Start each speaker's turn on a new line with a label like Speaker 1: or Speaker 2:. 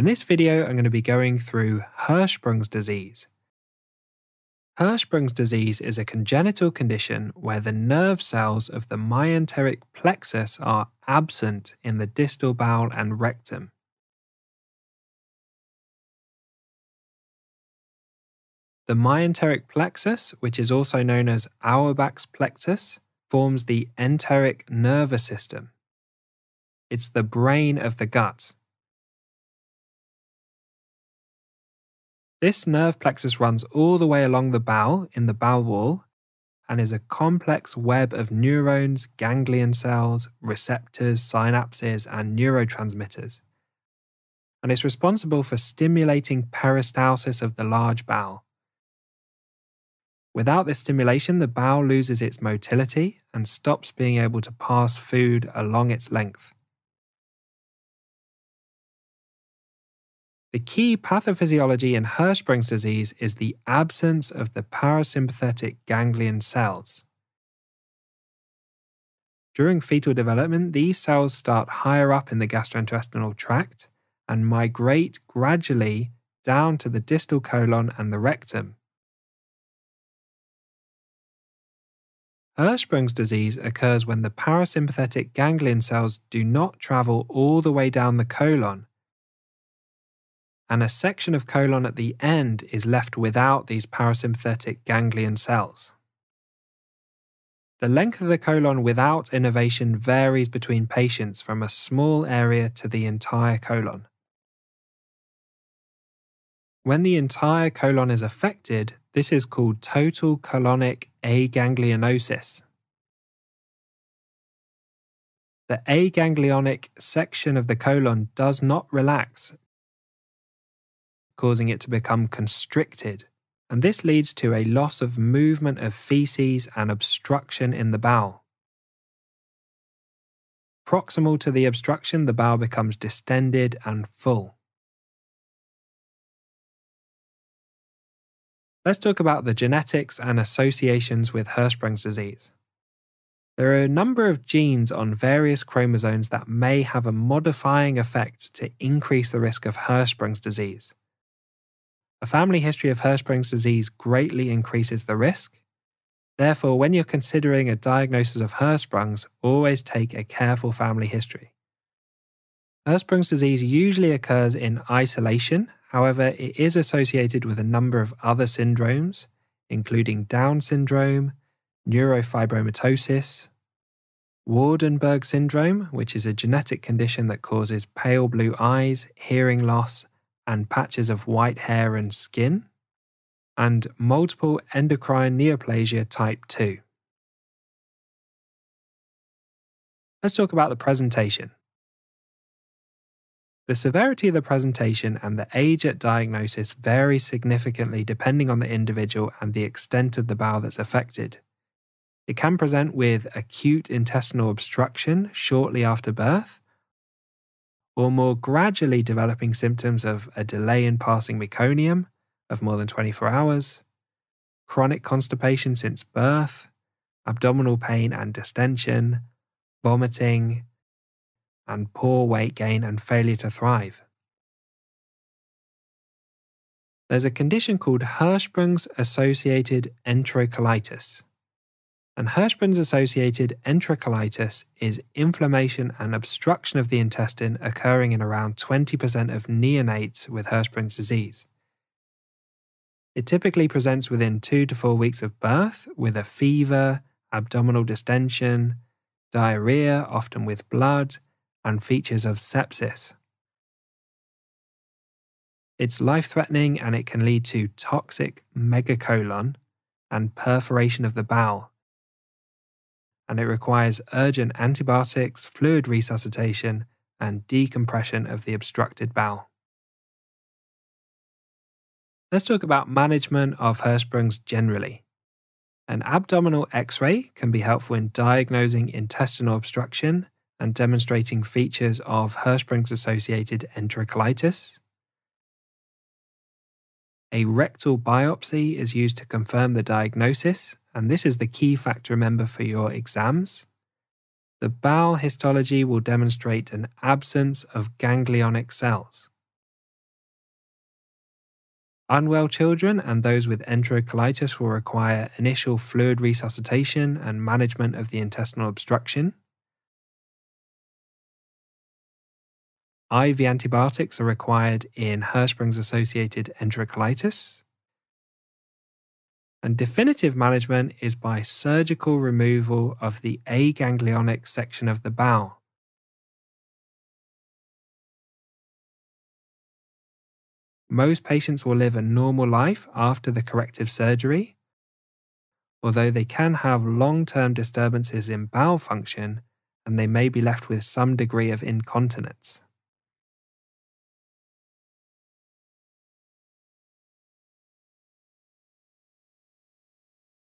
Speaker 1: In this video, I'm going to be going through Hirschsprung's disease. Hirschsprung's disease is a congenital condition where the nerve cells of the myenteric plexus are absent in the distal bowel and rectum. The myenteric plexus, which is also known as Auerbach's plexus, forms the enteric nervous system. It's the brain of the gut. This nerve plexus runs all the way along the bowel in the bowel wall and is a complex web of neurons, ganglion cells, receptors, synapses, and neurotransmitters. And it's responsible for stimulating peristalsis of the large bowel. Without this stimulation, the bowel loses its motility and stops being able to pass food along its length. The key pathophysiology in Hirschsprung's disease is the absence of the parasympathetic ganglion cells. During fetal development, these cells start higher up in the gastrointestinal tract and migrate gradually down to the distal colon and the rectum. Hirschsprung's disease occurs when the parasympathetic ganglion cells do not travel all the way down the colon, and a section of colon at the end is left without these parasympathetic ganglion cells. The length of the colon without innervation varies between patients from a small area to the entire colon. When the entire colon is affected, this is called total colonic aganglionosis. The aganglionic section of the colon does not relax, causing it to become constricted, and this leads to a loss of movement of feces and obstruction in the bowel. Proximal to the obstruction, the bowel becomes distended and full. Let's talk about the genetics and associations with Hirschsprung's disease. There are a number of genes on various chromosomes that may have a modifying effect to increase the risk of Hirschsprung's disease. A family history of Hirschsprung's disease greatly increases the risk. Therefore, when you're considering a diagnosis of Hirschsprung's, always take a careful family history. Hirschsprung's disease usually occurs in isolation However, it is associated with a number of other syndromes, including Down syndrome, neurofibromatosis, Waardenburg syndrome, which is a genetic condition that causes pale blue eyes, hearing loss, and patches of white hair and skin, and multiple endocrine neoplasia type 2. Let's talk about the presentation. The severity of the presentation and the age at diagnosis vary significantly depending on the individual and the extent of the bowel that's affected. It can present with acute intestinal obstruction shortly after birth, or more gradually developing symptoms of a delay in passing meconium of more than 24 hours, chronic constipation since birth, abdominal pain and distension, vomiting, and poor weight gain and failure to thrive. There's a condition called Hirschsprung's associated enterocolitis. And Hirschsprung's associated enterocolitis is inflammation and obstruction of the intestine occurring in around 20% of neonates with Hirschsprung's disease. It typically presents within two to four weeks of birth with a fever, abdominal distension, diarrhea, often with blood, and features of sepsis. It's life threatening and it can lead to toxic megacolon and perforation of the bowel. And it requires urgent antibiotics, fluid resuscitation, and decompression of the obstructed bowel. Let's talk about management of Hirschsprung's generally. An abdominal x ray can be helpful in diagnosing intestinal obstruction and demonstrating features of Hirschsprung's associated enterocolitis. A rectal biopsy is used to confirm the diagnosis, and this is the key fact to remember for your exams. The bowel histology will demonstrate an absence of ganglionic cells. Unwell children and those with enterocolitis will require initial fluid resuscitation and management of the intestinal obstruction. IV antibiotics are required in Hirschsprung's associated enterocolitis. And definitive management is by surgical removal of the aganglionic section of the bowel. Most patients will live a normal life after the corrective surgery, although they can have long term disturbances in bowel function and they may be left with some degree of incontinence.